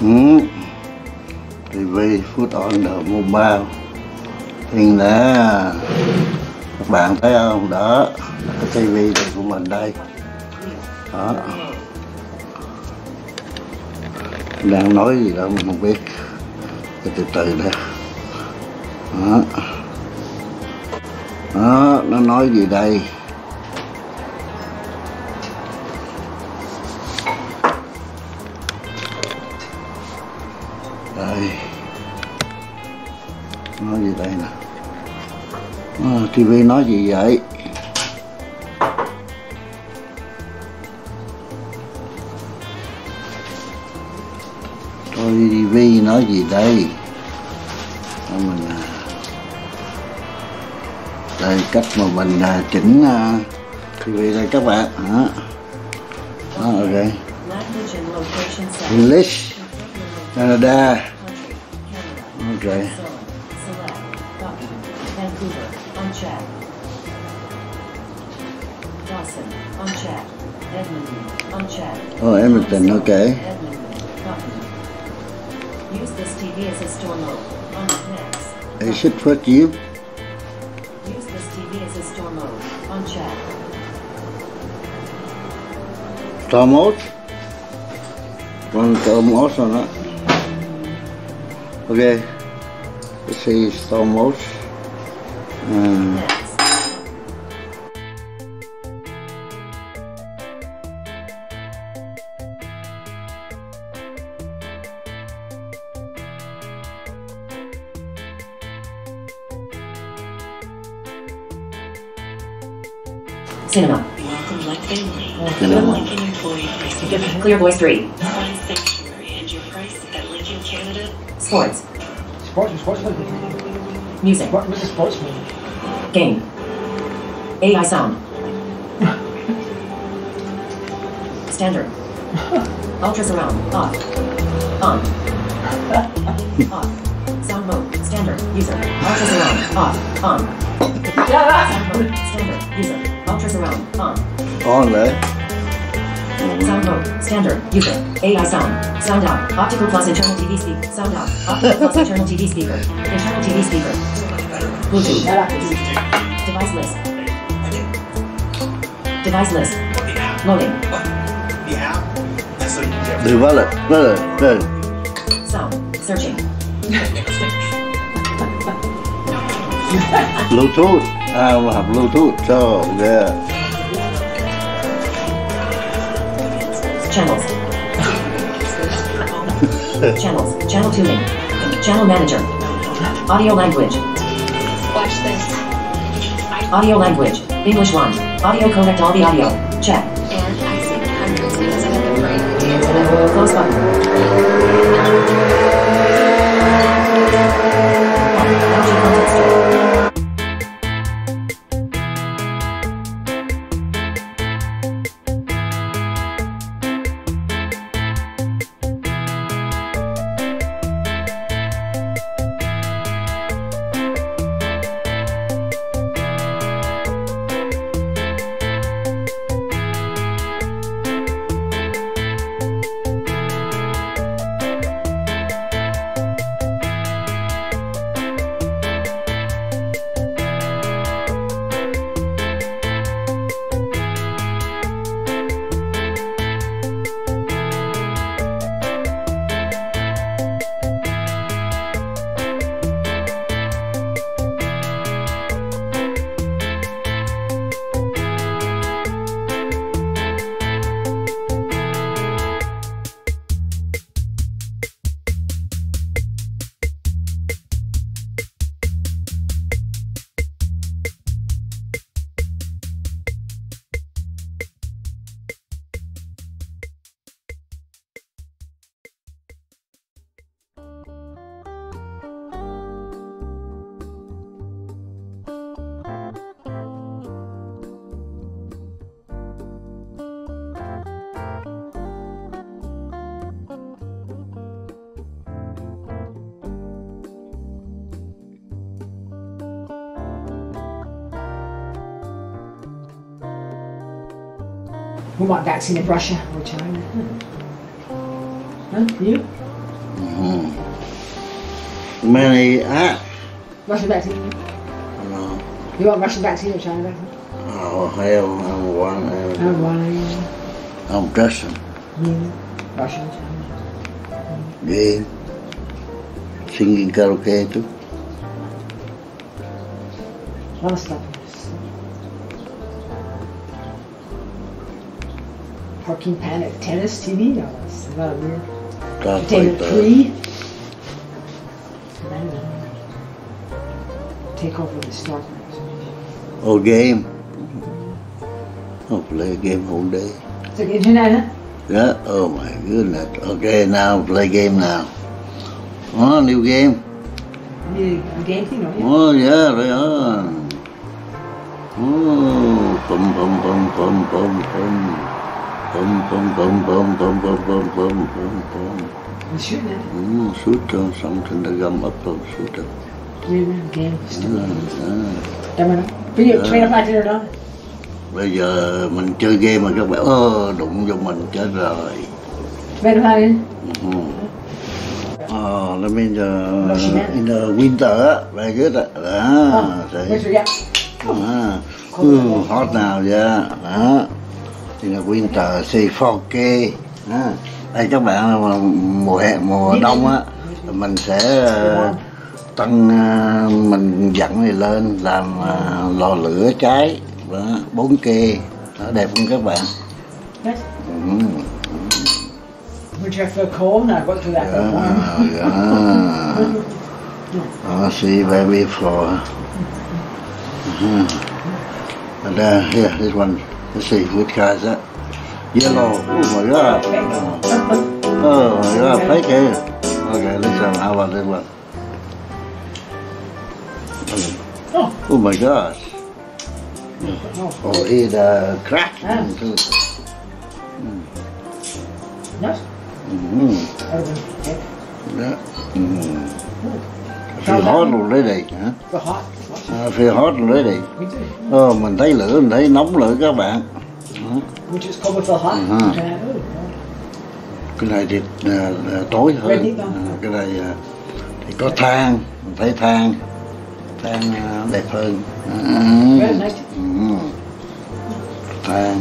hmm TV Food on the Mobile Thì nè, Các bạn thấy không? Đó, Cái TV này của mình đây. Đó. Đang nói gì đâu mình không biết. Từ từ đây Đó. Đó, Nó nói gì đây? Nói đây nè. Ờ, à, TV nói gì vậy? Tôi TV nói gì đây? Đó mình à. đây cách mà mình à, chỉnh à, TV đây các bạn. Hả đó ok. English Canada. ok. Unchecked. Dawson. Edmonton. Oh Edmonton ok Edmonton. Use this TV as a store mode. Next. exit first you Use this TV as a store mode. Store mode Còn store mode rồi đó Ok Let's see store mode à, Next. Cinema. Welcome like family. Cinema. Like an employee pricing. Clear Voice 3. Find sanctuary and your price at Lincoln Canada. Sports. Sports, sports. Music. What was sports movie? Game. AI sound. Standard. Ultra surround. Off. On. Off. Sound mode. Standard. User. Ultra surround. Off. On. Sound mode. Standard. User. Ultra surround. On. On đấy Sound mode. Standard. User. AI sound. Sound out. Optical plus internal TV speaker. Sound out. Optical plus internal TV speaker. Internal TV speaker. Bluetooth. Device list. Device list. Loading. the app. That's what you get. Develop Develop Develop Sound. Searching. Bluetooth À mà học Bluetooth cho yeah Channels. Channels. Channel tuning. Channel manager. Audio language. Audio language. English 1. Audio connect all the audio. Check. And I see hundreds because I have been the internet. Close button. Who want vaccine in Russia or China? Huh? You? Mhm. Many apps. Russian vaccine. No. You want Russian vaccine or China vaccine? Oh, hell, I want I it. have one. I'm Justin. Yeah. Russian, China. Game. Singing karaoke too. A lot Parking panic, tennis, TV. A lot of weird. Can't play free. Take over the market. Oh, game. I'll play a game all day. It's So internet? Yeah. Oh my goodness. Okay, now play game now. Oh, new game. A game thing, don't you? Oh yeah, oh, right on. Oh, bum bum bum bum bum bum. Bum bum bum bum bum bum bum bum bum bum. You shooting it. Mm, shoot on something to gum up on shoot on. You know, game. À, Stupid. à. Cảm ơn. Video, Yeah. train up dinner đó. Bây giờ mình chơi game mà các bạn ơ đụng vô mình chết rồi. Train up dinner. Mm. Oh, that means uh, in the winter, á, very good. á. Đó, Oh, see. make sure you get. À, ừ, hot nào dạ đó thì là winter C4K đây các bạn mùa hè mùa đông á mình sẽ ờ, tăng ờ, mình dặn này lên làm ờ, lò lửa cháy bốn kê nó đẹp không các bạn Whichever corner, I got to that yeah, one. yeah. I see very floor. Uh -huh. And uh, here, this one. Let's see which car is that yellow oh my god. Oh my god fake it okay listen how about this one Oh, oh my gosh. Oh, it uh, cracked too. yes. mm Everyone, yeah. Mm. thì hot luôn lấy đi hả? À, thì hót luôn lấy đi ờ, mình thấy lửa mình thấy nóng lửa các bạn. À. cái này thì à, à tối hơn. À, cái này à, thì có than mình thấy than. Than à, đẹp hơn. À, than.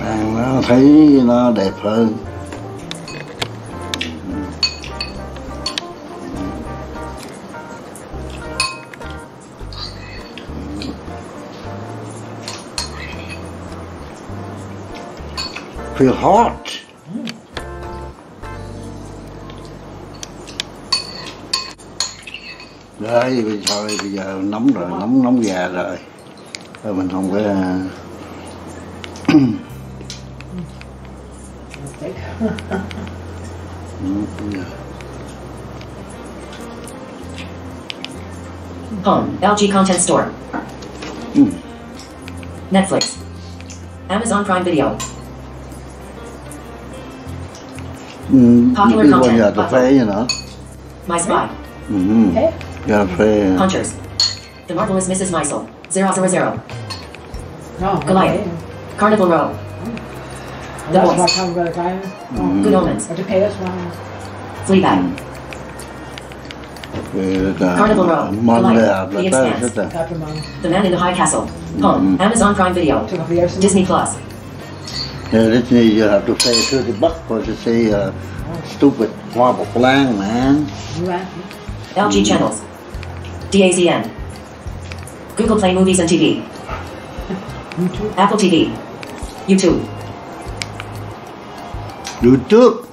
Than nó thấy nó đẹp hơn. Feel hot. Đấy, bây giờ, bây giờ nóng rồi, nóng nóng già rồi. Thôi mình không có ừ. Home. LG Content Store. Ừ. Netflix. Amazon Prime Video. Mm, Popular content. You have to Buffalo. you know. My Spy. Mm -hmm. Okay. You gotta pay. Yeah. Hunters. The Marvelous Mrs. Maisel. Zero zero zero. No. Goliath. Okay. Carnival Row. Oh. The Voice. Mm. Mm-hmm. Good Omens. Or to pay us one. Fleabag. Mm-hmm. Mm. With, Carnival Row, Goliath, The Expanse, the Man in the High Castle, Home. Amazon Prime Video, Disney Plus, yeah, Disney, you have to pay 30 bucks for to see uh, stupid bọc lan, man. You at? LG Channels. DAZN. Google Play Movies and TV. YouTube. Apple TV. YouTube. YouTube.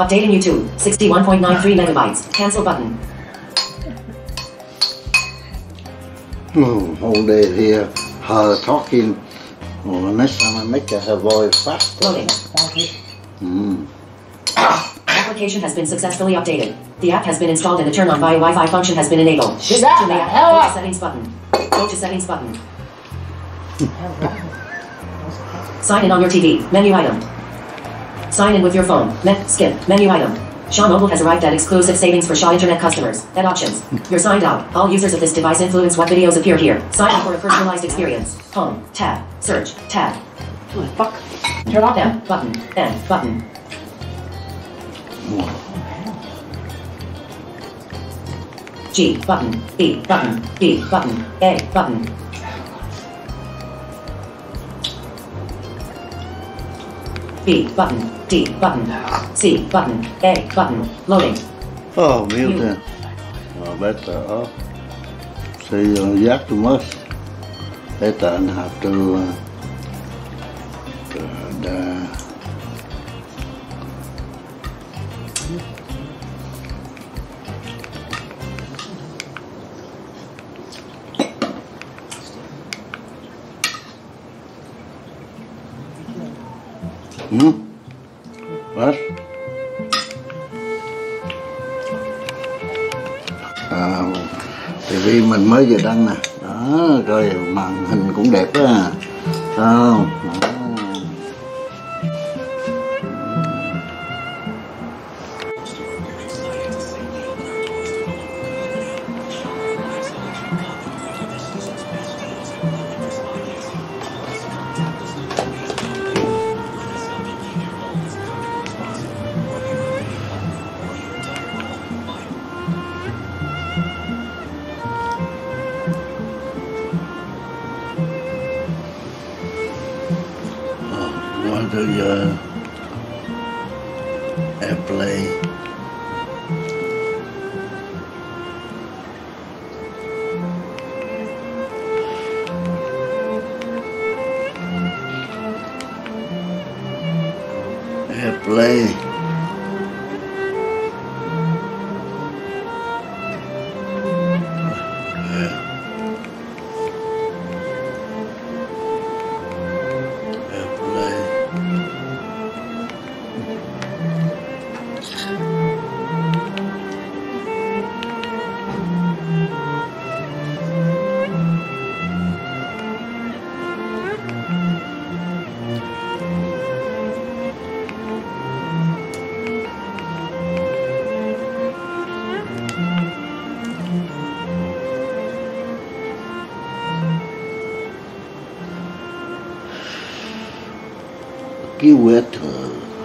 Updating YouTube. 61.93 megabytes. Cancel button. Oh, all day here, her talking. Oh, next time I make her voice fast. Loading. Mm. Application has been successfully updated. The app has been installed and the turn on via Wi-Fi function has been enabled. Shut the To the app, go to settings button. Go to settings button. Sign in on your TV. Menu item. Sign in with your phone. Met skip. Menu item. Shaw Mobile has arrived at exclusive savings for Shaw Internet customers. At options. You're signed out. All users of this device influence what videos appear here. Sign up for a personalized experience. Home. Tab. Search. Tab. Oh, fuck. Turn off M button. N button. G button. B button. B button. A button. B button. D button. C button. A button. Loading. Oh, mute. Oh, better off. So you have too much. Better and have to. Uh, the, À, TV mình mới vừa đăng nè. Đó rồi màn hình cũng đẹp đó. À không. Airplane. que o eterno.